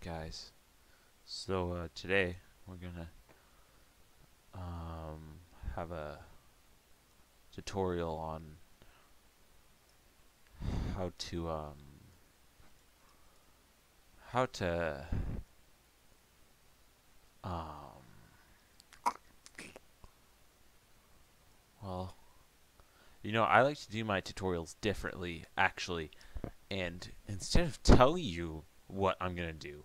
guys. So uh, today we're gonna um, have a tutorial on how to um, how to um, well you know I like to do my tutorials differently actually and instead of telling you what I'm gonna do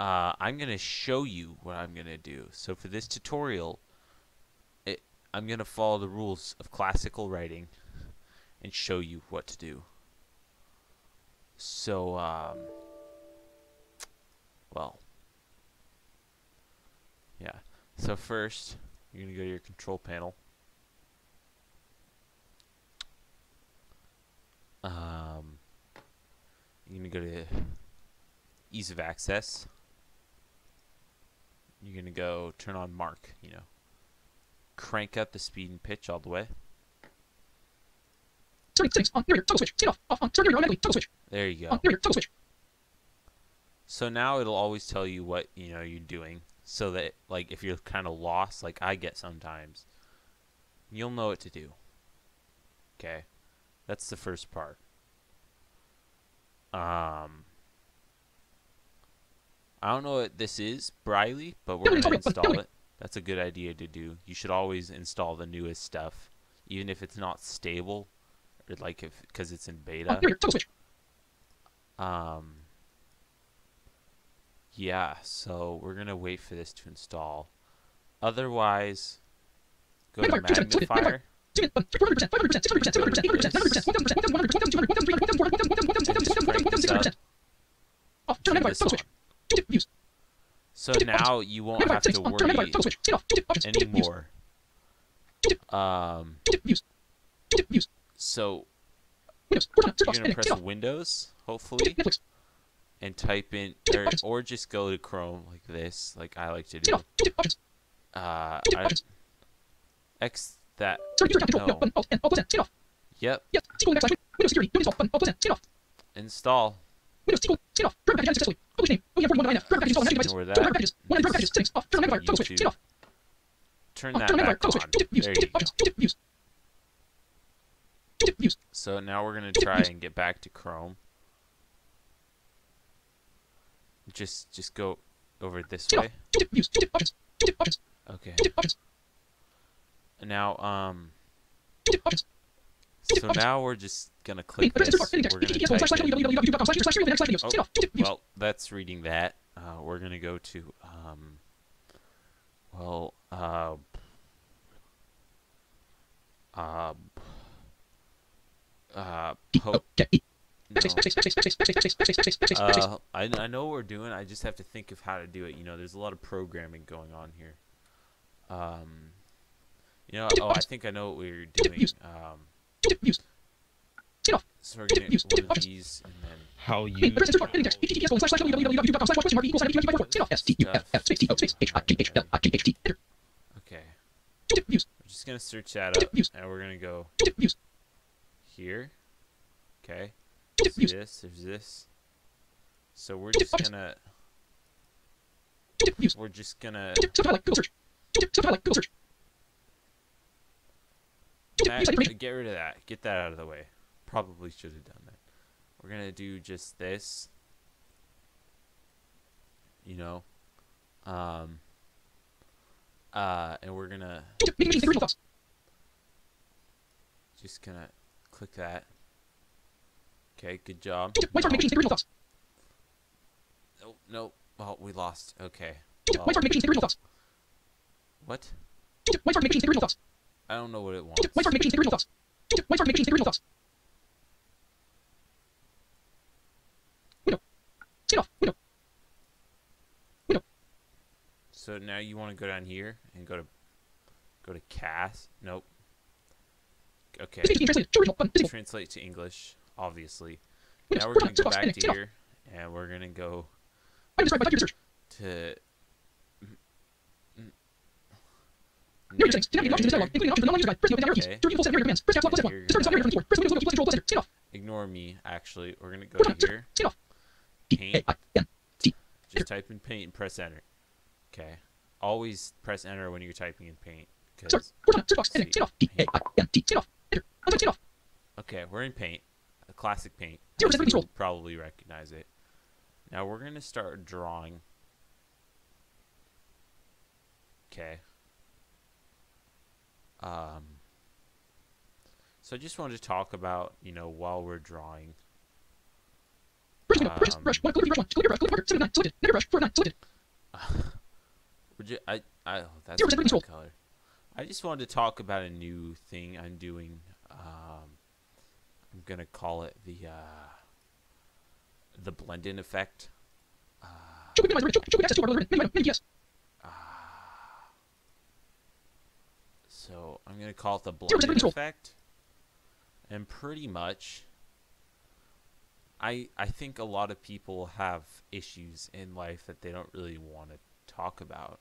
uh, I'm going to show you what I'm going to do. So for this tutorial, it, I'm going to follow the rules of classical writing and show you what to do. So, um, well, yeah. So first, you're going to go to your control panel. Um, you're going to go to ease of access you're going to go turn on mark, you know. Crank up the speed and pitch all the way. On toggle switch, off, off on, turn toggle switch. There you go. Toggle switch. So now it'll always tell you what, you know, you're doing so that, like, if you're kind of lost, like I get sometimes, you'll know what to do. Okay? That's the first part. Um... I don't know what this is, Briley, but we're going to install it. That's a good idea to do. You should always install the newest stuff, even if it's not stable, or like if because it's in beta. Um. Yeah, so we're gonna wait for this to install. Otherwise, go to magnifier. Turn this. So now you won't have to worry anymore. Um, so you're gonna press Windows, hopefully, and type in, or, or just go to Chrome like this, like I like to do. Uh, I, X that. No. Yep. Install. Windows SQL, off, package successfully. Publish name, OEM devices, packages, one packages, settings, off, turn on magnifier, toggle switch, off. Turn that off, on two-tip views, two-tip options, two-tip views. Two-tip views. So now we're going to try and get back to Chrome. Just, just go over this way. Two-tip views, two-tip options, two-tip options. Okay. Two-tip options. Now, um... Two-tip options. So now we're just gonna click this. We're gonna type well, that's reading that. Uh, we're gonna go to um, well, uh, uh, uh, po- no. uh, I, I know what we're doing. I just have to think of how to do it. You know, there's a lot of programming going on here. Um, you know, oh, I think I know what we we're doing. Um, Views. Turn off. so we're gonna Use- one of options. these and then How Main. you Address search bar. Heading text. https colon slash slash www.com slash question mark equals sign equals sign equals Turn off. S T U F F space T O space H I G H L I G H T. Enter. okay, Two tip. Views. we're just gonna search that Tip up views. and we're gonna go Two tip. Views. here. Okay, Two tip. see Views. this? There's this. So we're Tip just options. gonna Two tip. Views. we're just gonna Two tip. Self highlight. Google search. Two tip. Self highlight. Google search. That, get rid of that. Get that out of the way. Probably should have done that. We're going to do just this. You know? Um. Uh, and we're going to... Just going to click that. Okay, good job. Oh no! Well, we lost. Okay. Well, what? I don't know what it wants. White target machines, thoughts. White target machines, thoughts. Window. Skin off. Window. Window. So now you want to go down here and go to go to cast. Nope. Okay. Translate to English, obviously. Now we're going to go back to here, and we're going to go to Ignore me, actually. We're going to go to here. Stand off. Paint. Just type in paint and press enter. Okay. Always press enter when you're typing in paint. Okay, we're in paint. A classic paint. You probably recognize it. Now we're going to start drawing. Okay. Um. So I just wanted to talk about, you know, while we're drawing, Brush window. Brush. Um, Brush. One. Calligraphy brush one. Calligraphy brush. Calligraphy. Seven nine. Selected. Negative brush. Four nine. Selected. We're I, I, oh, that's Zero percent control. color. I just wanted to talk about a new thing I'm doing. Um, I'm gonna call it the uh, the Blendan effect. Uh, Show quick minimize. Show show quick access to our menu. Menu item. Menu PS. I'm gonna call it the percent effect, and pretty much, I I think a lot of people have issues in life that they don't really want to talk about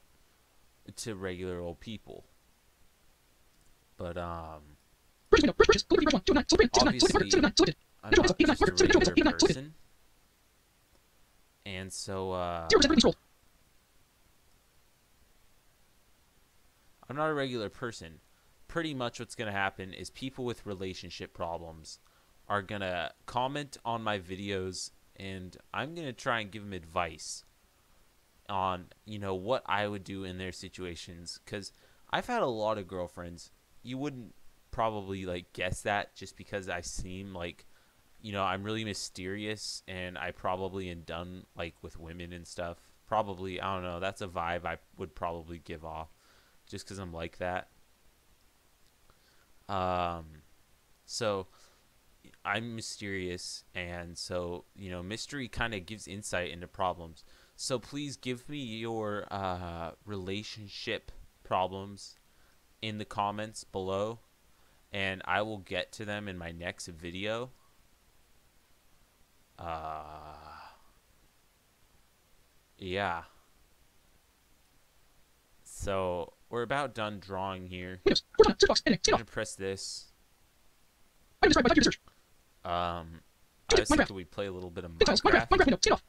to regular old people. But um, Brush window. Brush brushes. Calligraphy brush one. Two nine. Selected. Six nine. Selected. Marker. Obviously- Seven nine. Selected. I'm not just a marker, seven, visual regular person. And so, uh, Zero percent control. I'm not a regular person. Pretty much what's going to happen is people with relationship problems are going to comment on my videos and I'm going to try and give them advice on, you know, what I would do in their situations cuz I've had a lot of girlfriends. You wouldn't probably like guess that just because I seem like you know, I'm really mysterious and I probably am done like with women and stuff. Probably, I don't know, that's a vibe I would probably give off just because I'm like that. Um, so I'm mysterious, and so you know, mystery kind of gives insight into problems. So please give me your uh, relationship problems in the comments below, and I will get to them in my next video. Uh, yeah. So we're about done drawing here. Windows. Horizontal. Search box. I'm gonna press this. Item described by type of search. Um, I was thinking we'd play a little bit of Minecraft. Minecraft. Minecraft window.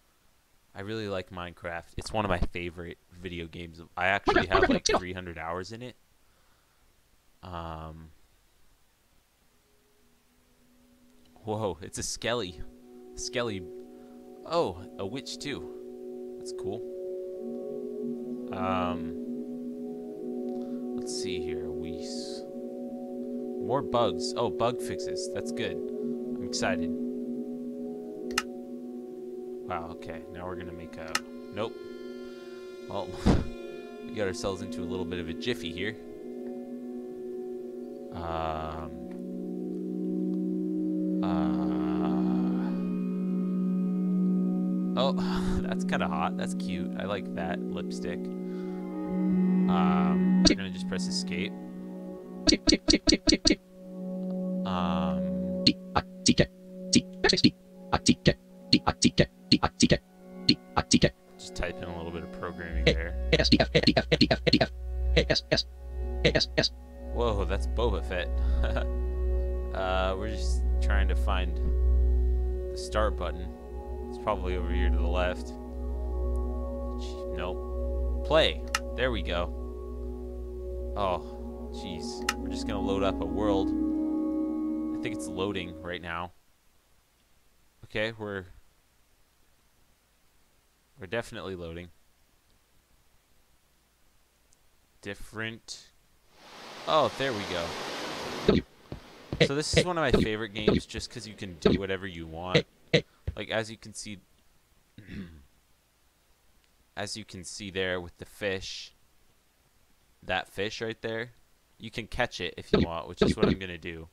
I really like Minecraft. It's one of my favorite video games. I actually Minecraft, have like get 300 hours in it. Um. Whoa, it's a Skelly. Skelly. Oh, a witch too. That's cool. Um. More bugs. Oh, bug fixes. That's good. I'm excited. Wow, okay. Now we're gonna make a. Nope. Well, we got ourselves into a little bit of a jiffy here. Um. Uh. Oh, that's kind of hot. That's cute. I like that lipstick. Um, we're gonna just press escape. Um, just type in a little bit of programming there. Whoa, that's Boba Fett. uh, we're just trying to find the start button. It's probably over here to the left. Nope. Play. There we go. Oh, jeez. We're just gonna load up a world. I think it's loading right now. Okay, we're we're definitely loading. Different. Oh, there we go. So this is one of my favorite games just because you can do whatever you want. Like as you can see, as you can see there with the fish, that fish right there, you can catch it if you want, which is what I'm gonna do.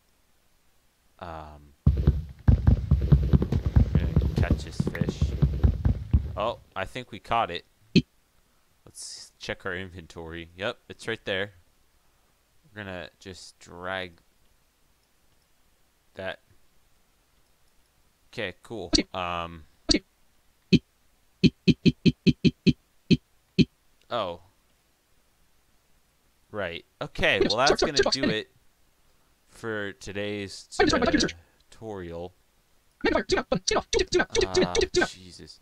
Um, I'm gonna catch this fish. Oh, I think we caught it. Let's check our inventory. Yep, it's right there. We're gonna just drag that. Okay, cool. Um. Oh. Right. Okay, well that's gonna do it for today's Item described by type of search. tutorial. Magnifier. Zoom out. Button. Zoom off. Zoom in. Zoom out. Zoom in. Zoom in. Ah, Zoom in. Zoom out. Jesus.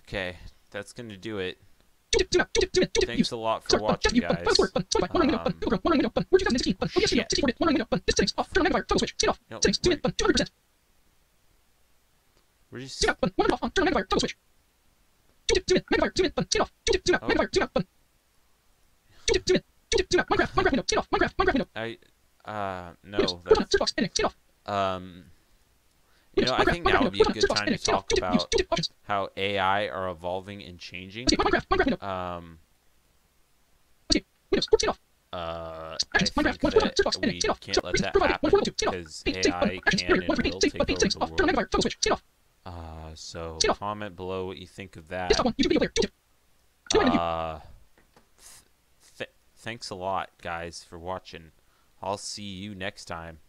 Okay, that's gonna do it. Thanks a lot for watching, F U button, guys. file explorer button, Spotify, one line window button, Um, Google Chrome, one line window button, Word 2016 button, Word 2016 shit. 64 bit, one line window button, this settings off, turn on magnifier, toggle switch, turn off, No, settings, zoom in we're- button, 200%, We're just zoom out button, one line off, on, turn on magnifier, toggle switch. Zoom in, zoom in, magnifier, zoom in button, turn off, zoom in, zoom out, Oh. Minecraft, Minecraft window, turn off, Minecraft, Minecraft window. I uh no Windows, that's box, ending, turn off. um you know I think now would be a good time to ending, turn off, talk zoom in, use, about zoom in, options. how AI are evolving and changing. Let's Minecraft, Minecraft window, Um let's see, Windows, turn off. uh I think Minecraft, one folder, that we can't let that happen one folder, turn off. because Eight, six, button, AI can and one for eight, will take over the off, turn on world. toggle switch, turn off. Uh so comment below what you think of that. Desktop one, YouTube video player, YouTube. Two menu. Uh th- th- thanks a lot guys for watching. I'll see you next time.